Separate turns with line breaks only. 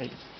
哎。